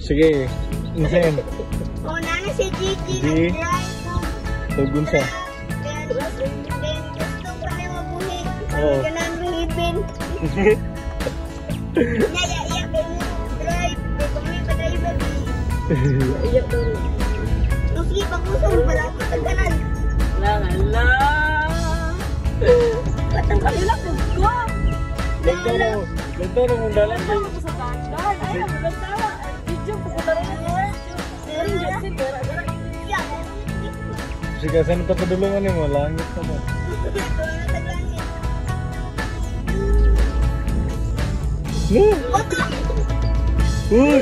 Sige. Unsa yan? O, nana si Gigi Di. ko. Then, then gusto ko na mabuhi. Oo. Naya, iya, kay mo drive. Kami pa driver. Iyak daw. Nung sige, pag-usong pala ako sa kanan. Lang, ala. Katang kanila ko ko. Ganto na mo. Ganto na mo dalan. Ano ko sa kandan? Ay, ang maganda. Sige, saan patulungan ni mo? Langit na mo. ito na taglangit. No! Oto! Uy!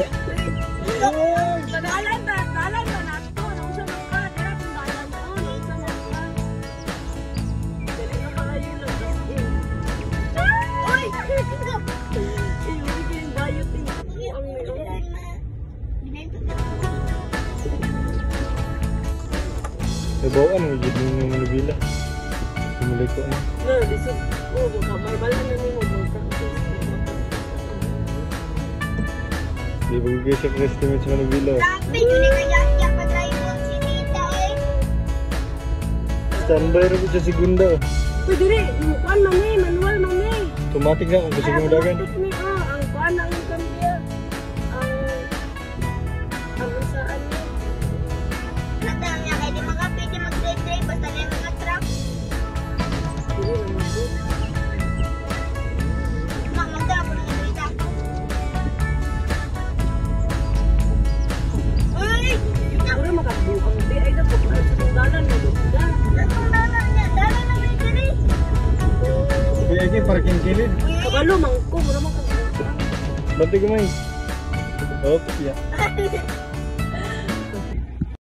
Nabawaan mo yun yung manubila. Sumulit ko na. No, this is oh, baka may bala na nimo baka. Di ba gagawin siya estimate sa manubila? Sabi, yun kaya siya pa-drive mo si Tita eh. Standby rin ko sa segunda. oh. Uy, diri, yung kuan mami, manual mami. Automatic na kung gusto mo dagan. Automatic ni, ah, ang kuan ang Lagi parking kilid. Kabalo mangko, mura ka. Banti ko may. Oh, yeah.